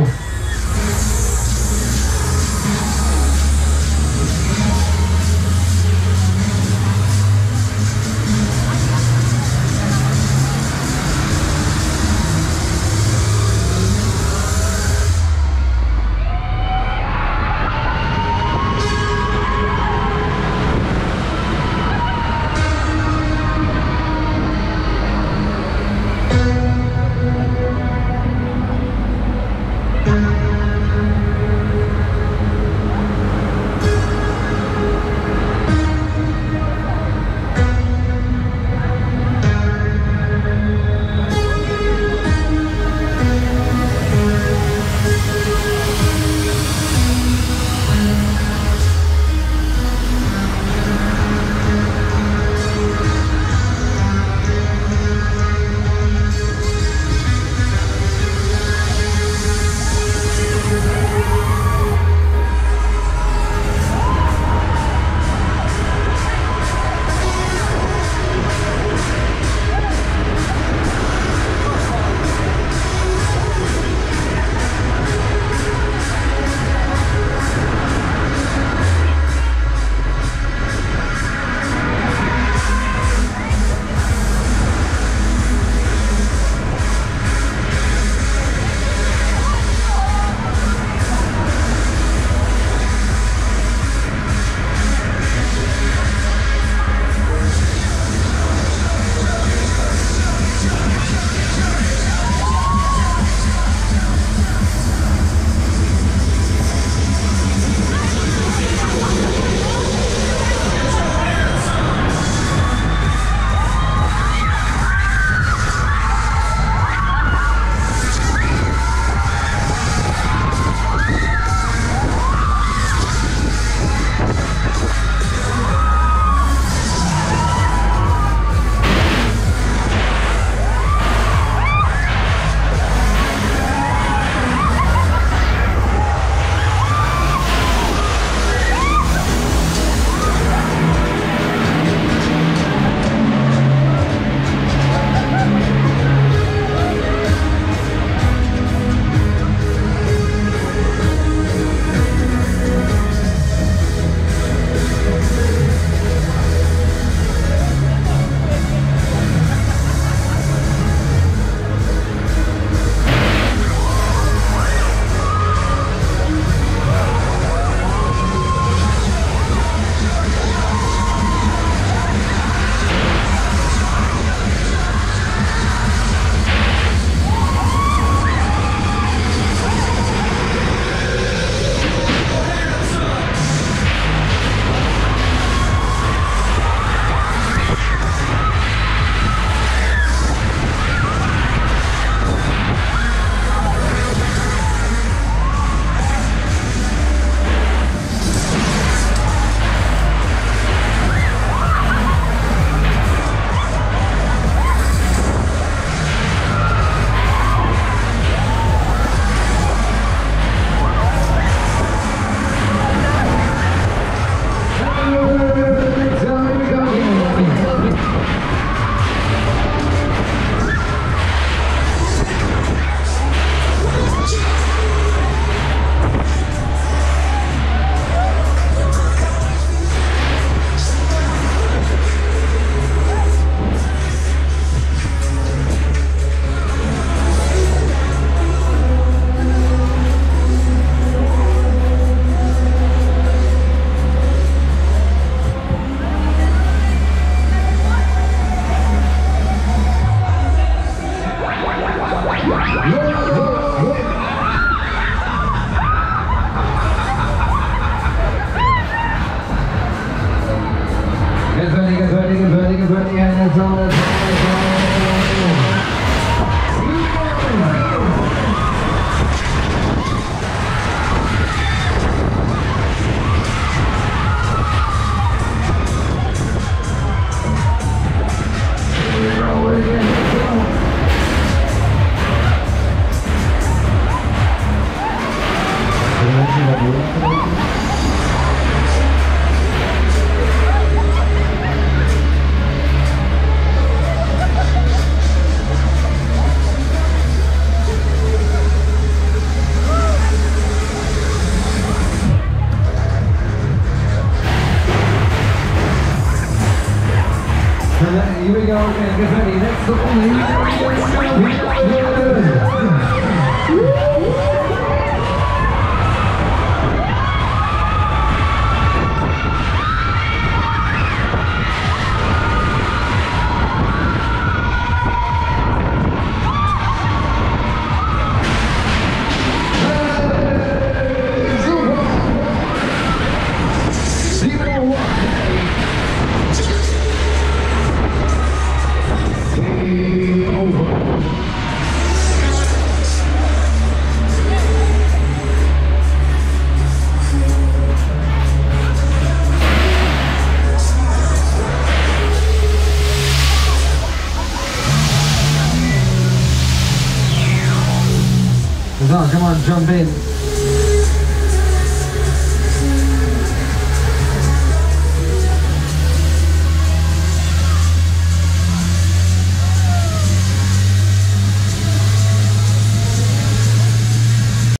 Tchau. Get ready, get ready, get ready, get ready, and let's go, let's go, let's go. Jump in.